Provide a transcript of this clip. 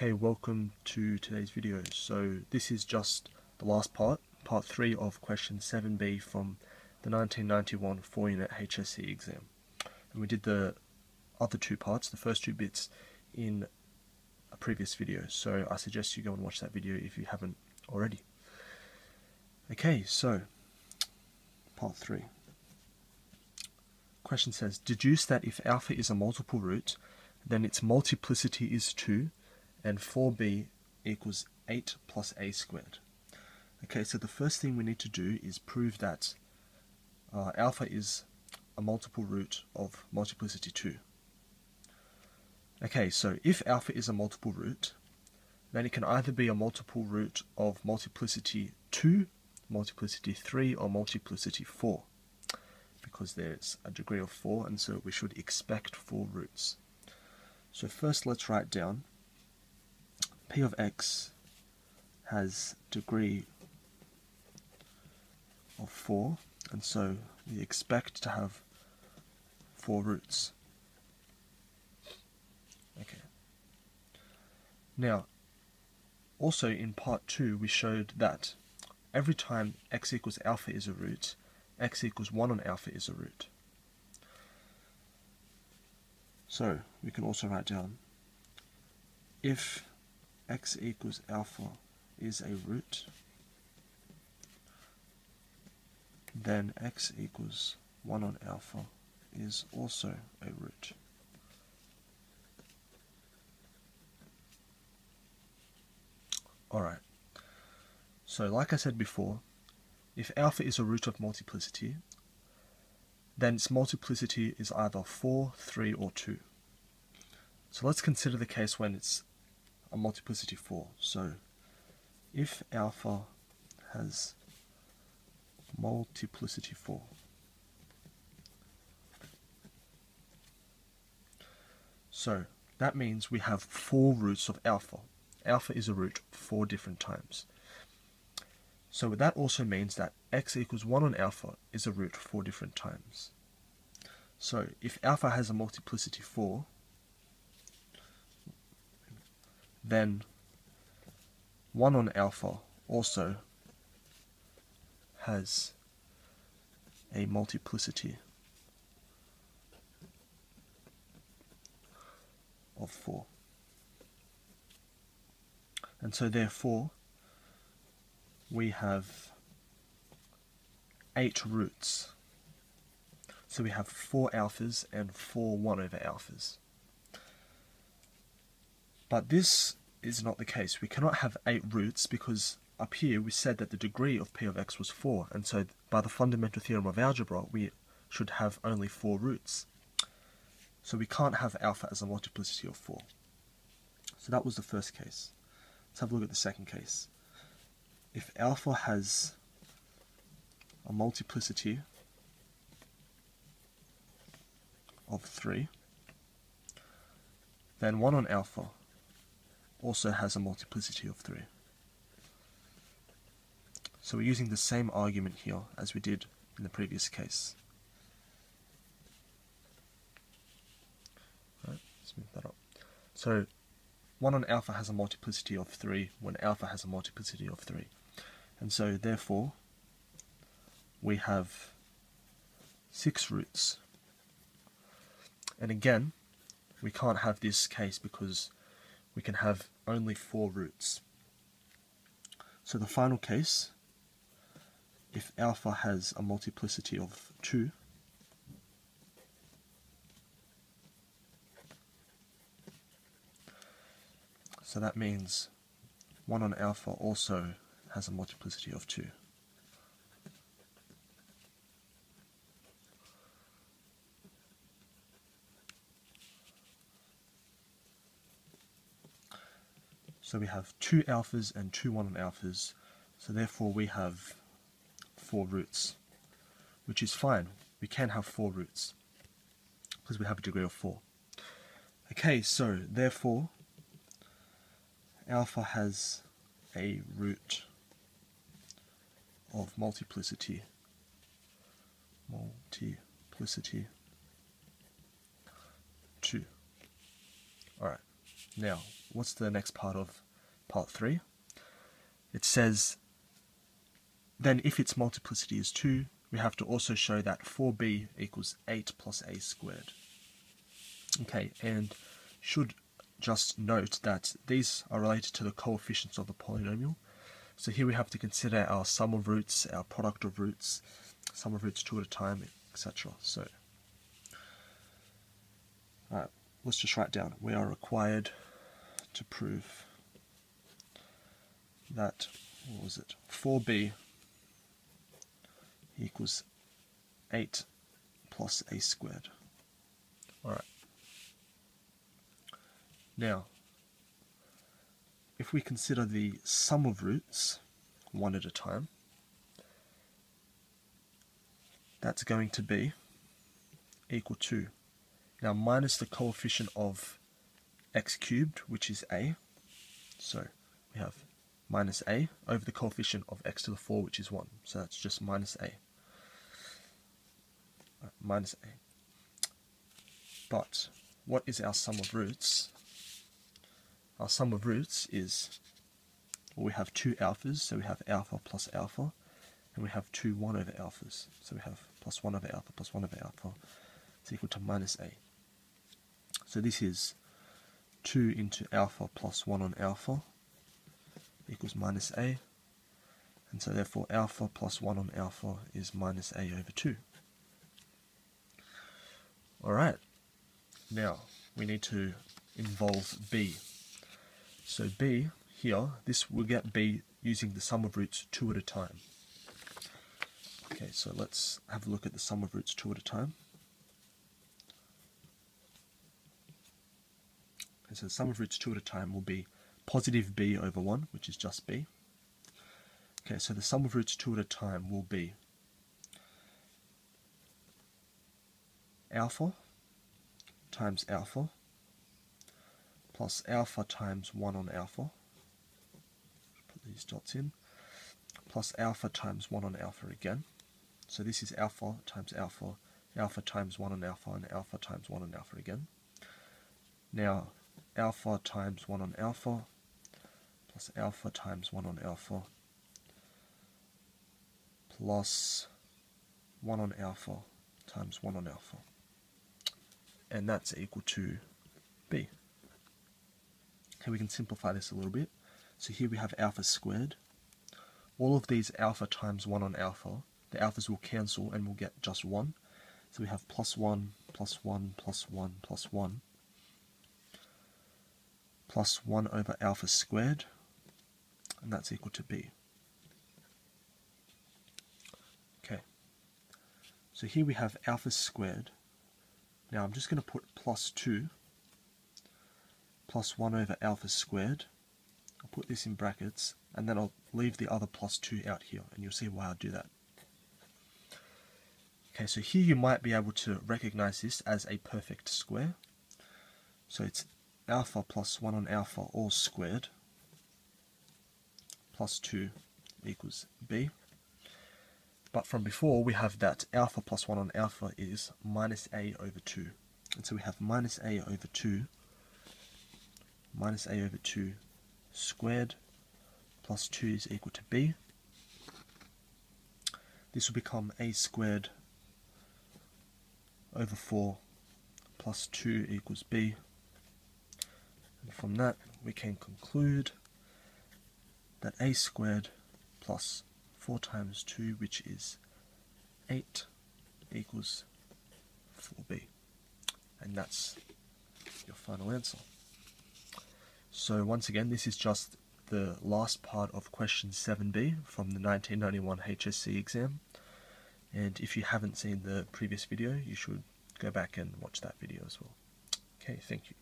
Okay, welcome to today's video. So this is just the last part, part 3 of question 7b from the 1991 4-unit HSC exam. And we did the other two parts, the first two bits, in a previous video. So I suggest you go and watch that video if you haven't already. Okay, so part 3. Question says, deduce that if alpha is a multiple root, then its multiplicity is 2 and 4b equals 8 plus a squared. Okay, so the first thing we need to do is prove that uh, alpha is a multiple root of multiplicity 2. Okay, so if alpha is a multiple root, then it can either be a multiple root of multiplicity 2, multiplicity 3, or multiplicity 4, because there's a degree of 4, and so we should expect 4 roots. So first let's write down p of x has degree of 4 and so we expect to have 4 roots. Okay. Now also in part 2 we showed that every time x equals alpha is a root, x equals 1 on alpha is a root. So we can also write down if x equals alpha is a root, then x equals 1 on alpha is also a root. Alright, so like I said before, if alpha is a root of multiplicity, then its multiplicity is either 4, 3, or 2. So let's consider the case when it's a multiplicity 4. So if alpha has multiplicity 4, so that means we have four roots of alpha. Alpha is a root four different times. So that also means that x equals 1 on alpha is a root four different times. So if alpha has a multiplicity 4, then 1 on alpha also has a multiplicity of 4. And so therefore we have 8 roots. So we have 4 alphas and 4 1 over alphas. But this is not the case. We cannot have 8 roots because up here we said that the degree of p of x was 4 and so by the fundamental theorem of algebra we should have only 4 roots. So we can't have alpha as a multiplicity of 4. So that was the first case. Let's have a look at the second case. If alpha has a multiplicity of 3, then 1 on alpha also has a multiplicity of 3. So we're using the same argument here as we did in the previous case. Right, let's move that up. So 1 on alpha has a multiplicity of 3 when alpha has a multiplicity of 3. And so therefore we have 6 roots. And again, we can't have this case because we can have only four roots. So the final case, if alpha has a multiplicity of 2, so that means 1 on alpha also has a multiplicity of 2. So we have two alphas and two 1 on alphas, so therefore we have four roots, which is fine. We can have four roots, because we have a degree of 4. Okay, so therefore alpha has a root of multiplicity multiplicity 2. Alright, Now, what's the next part of part 3? It says, then if its multiplicity is 2, we have to also show that 4b equals 8 plus a squared. Okay, and should just note that these are related to the coefficients of the polynomial. So here we have to consider our sum of roots, our product of roots, sum of roots two at a time, etc. So, alright, let's just write down. We are required to prove that, what was it, 4b equals 8 plus a squared. Alright. Now, if we consider the sum of roots, one at a time, that's going to be equal to, now minus the coefficient of x cubed, which is a, so we have minus a over the coefficient of x to the 4, which is 1, so that's just minus a. Minus a. But what is our sum of roots? Our sum of roots is, well, we have two alphas, so we have alpha plus alpha, and we have two 1 over alphas, so we have plus 1 over alpha plus 1 over alpha is equal to minus a. So this is 2 into alpha plus 1 on alpha equals minus a, and so therefore alpha plus 1 on alpha is minus a over 2. Alright, now we need to involve b. So b here, this will get b using the sum of roots two at a time. Okay, so let's have a look at the sum of roots two at a time. Okay, so the sum of roots two at a time will be positive b over 1, which is just b. Okay, so the sum of roots two at a time will be alpha times alpha plus alpha times 1 on alpha, put these dots in, plus alpha times 1 on alpha again. So this is alpha times alpha, alpha times 1 on alpha, and alpha times 1 on alpha again. Now, alpha times 1 on alpha, plus alpha times 1 on alpha, plus 1 on alpha times 1 on alpha. And that's equal to b. Okay, we can simplify this a little bit. So here we have alpha squared. All of these alpha times 1 on alpha, the alphas will cancel and we'll get just 1. So we have plus 1, plus 1, plus 1, plus 1, plus 1 over alpha squared, and that's equal to b. Okay, so here we have alpha squared. Now I'm just going to put plus 2 plus 1 over alpha squared. I'll put this in brackets and then I'll leave the other plus 2 out here and you'll see why I'll do that. Okay, so here you might be able to recognize this as a perfect square. So it's alpha plus 1 on alpha all squared plus 2 equals b. But from before we have that alpha plus 1 on alpha is minus a over 2. And so we have minus a over 2 minus a over 2 squared plus 2 is equal to b. This will become a squared over 4 plus 2 equals b. And from that we can conclude that a squared plus 4 times 2 which is 8 equals 4b. And that's your final answer. So once again, this is just the last part of question 7b from the 1991 HSC exam. And if you haven't seen the previous video, you should go back and watch that video as well. Okay, thank you.